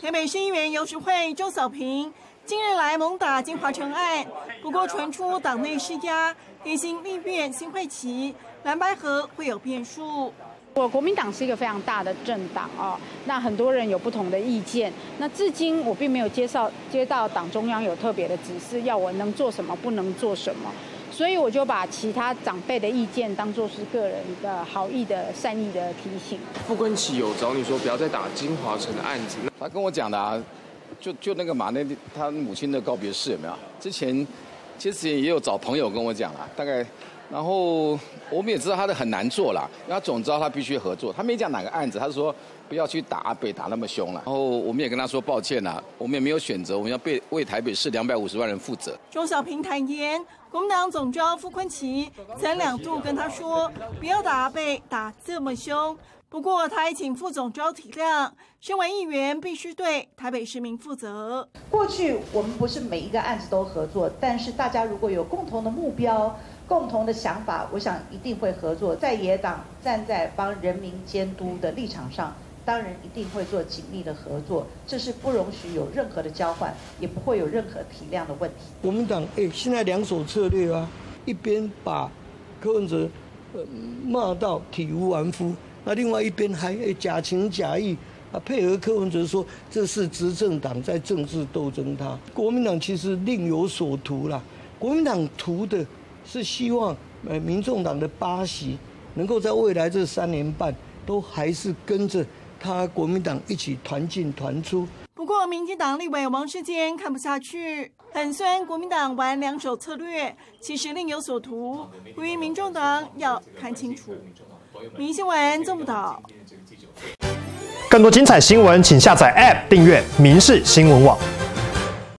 台北市议员游淑慧、周小平近日来猛打金华城案，不过传出党内施压，担心立变新会期蓝白河会有变数。我国民党是一个非常大的政党哦，那很多人有不同的意见。那至今我并没有接受接到党中央有特别的指示，要我能做什么，不能做什么。所以我就把其他长辈的意见当做是个人的好意的善意的提醒。傅昆萁有找你说不要再打金华城的案子，他跟我讲的啊，就就那个马内他母亲的告别式有没有？之前其实也有找朋友跟我讲了，大概。然后我们也知道他的很难做啦，因为他总知道他必须合作。他没讲哪个案子，他说不要去打阿北打那么凶了。然后我们也跟他说抱歉啦，我们也没有选择，我们要被为台北市两百五十万人负责。周小平坦言，国民党总召傅昆萁曾两度跟他说不要打阿北打这么凶。不过他也请副总召体谅，身为议员必须对台北市民负责。过去我们不是每一个案子都合作，但是大家如果有共同的目标。共同的想法，我想一定会合作。在野党站在帮人民监督的立场上，当然一定会做紧密的合作。这是不容许有任何的交换，也不会有任何体谅的问题。国民党哎，现在两手策略啊，一边把柯文哲骂到体无完肤，那另外一边还假情假意啊配合柯文哲说这是执政党在政治斗争。他国民党其实另有所图啦，国民党图的。是希望呃，民众党的八席能够在未来这三年半都还是跟着他国民党一起团进团出。不过，民进党立委王世坚看不下去，很酸国民党玩两手策略，其实另有所图，呼吁民众党要看清楚。民新闻做不到。更多精彩新闻，请下载 App 订阅民事新闻网。